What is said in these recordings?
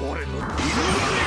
俺の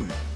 Boom.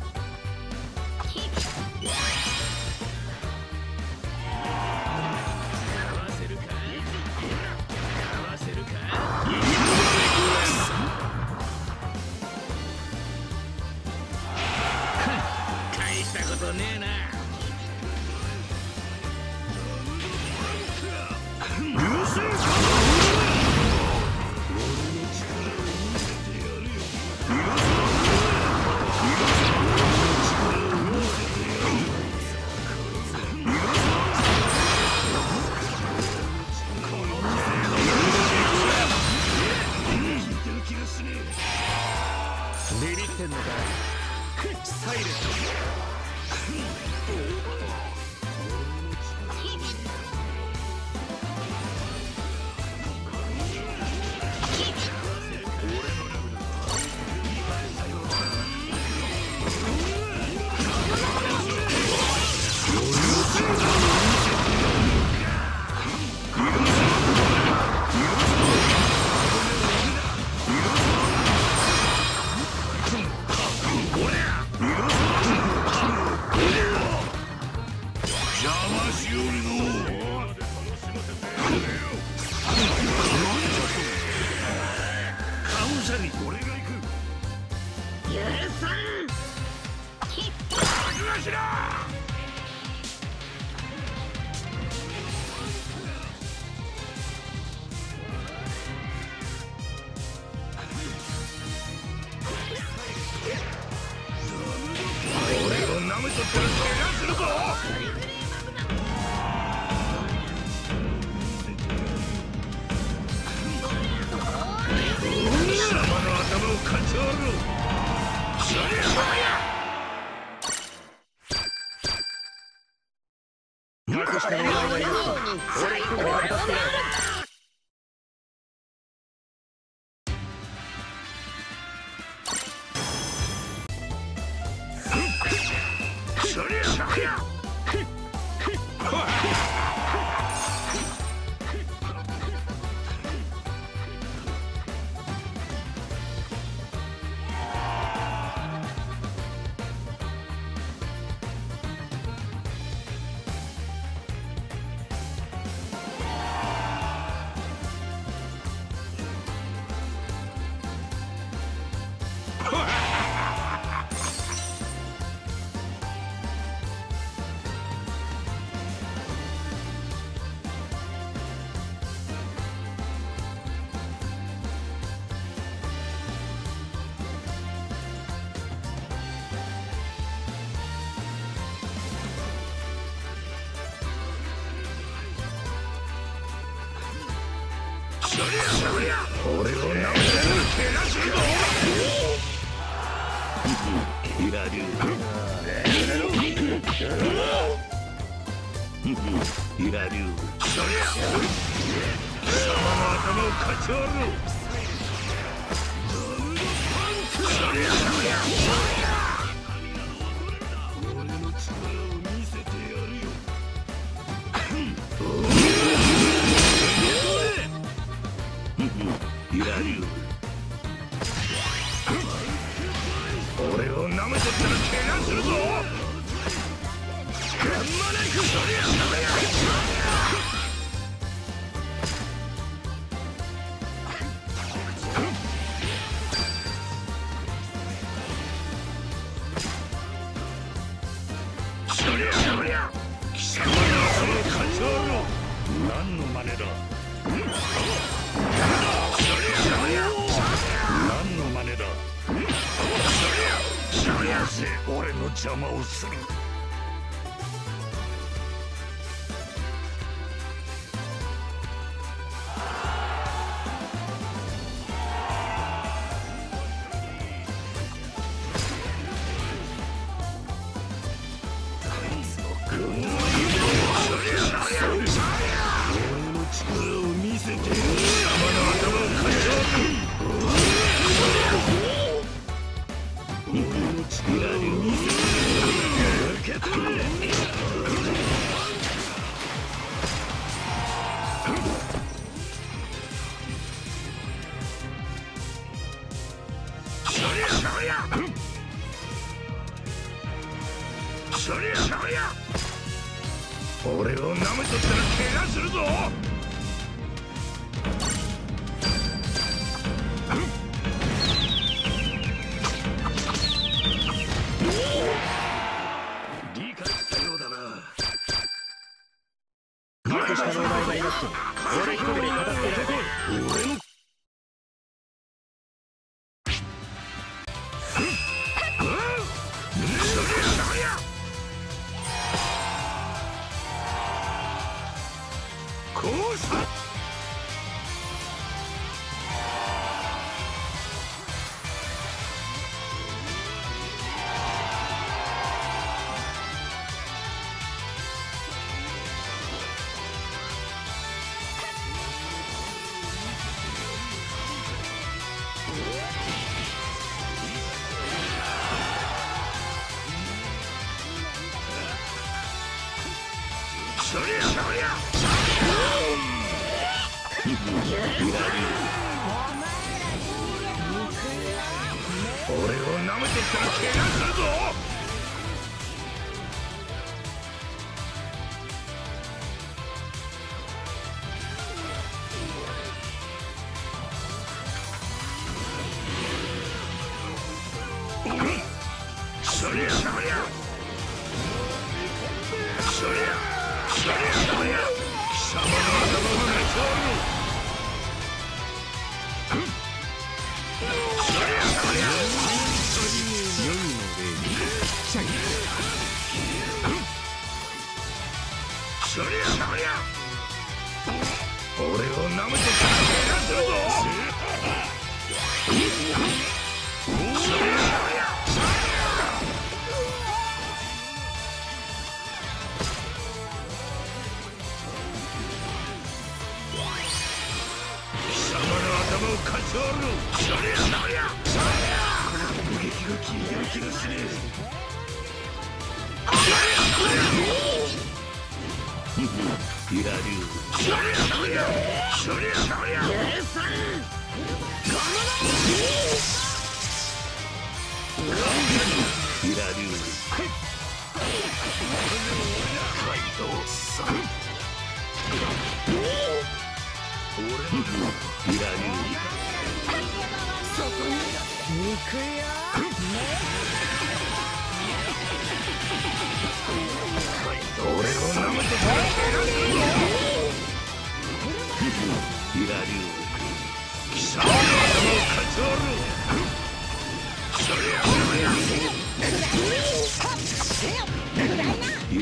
をろ残したの最高だやるそりゃ貴様の頭をかち割るそりゃそりゃするぞ。邪魔をする。俺トそれ一人片付けてこ俺の俺をなめてきたら怪我するぞ。貴様のやる。イ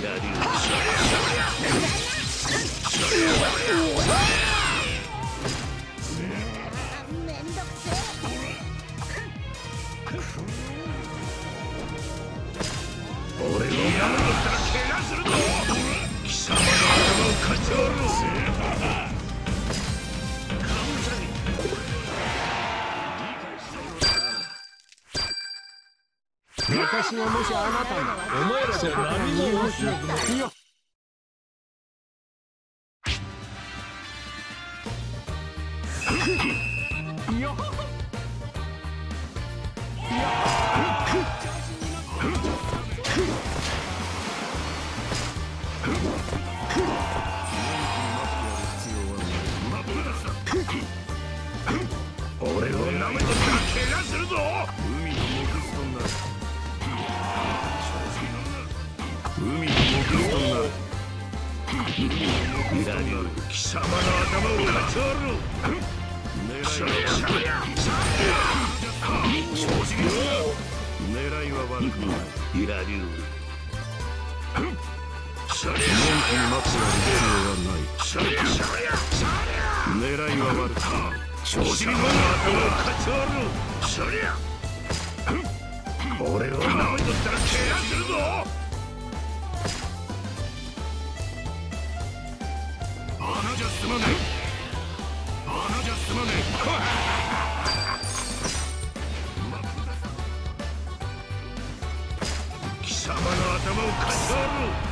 ラ私がもしあなたがお前らじゃ波も面白くない。よ狙いは悪くないイラリュウそりゃ文句に待つ必要はないそりゃそりゃ狙いは悪くない正直者の頭をかち割るそりゃ俺を舐めとったら怪我する様の頭をかち割る狙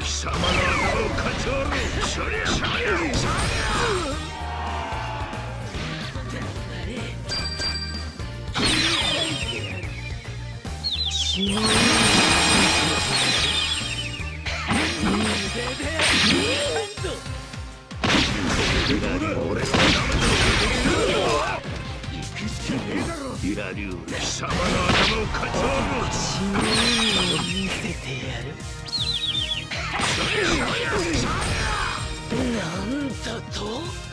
貴様の頭をかち割るそりゃそりゃイラリュウ貴様の頭をかち割る血の海を見せてやる。なんだと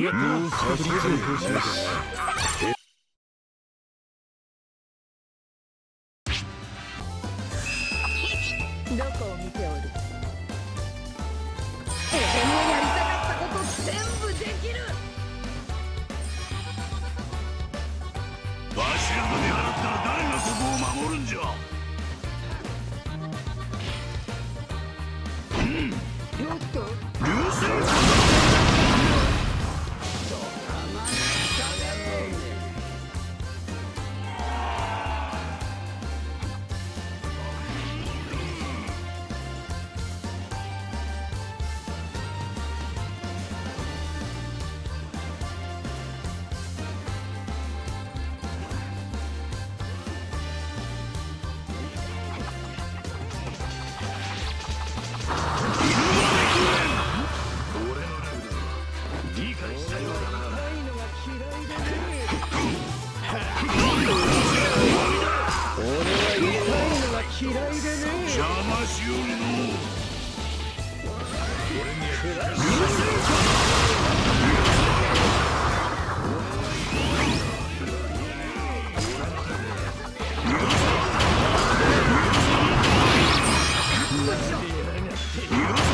どこを見ておる俺のやりたかったこと全部できるわしらが出なかったら誰がここを守るん。じゃおっと You?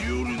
しおるの。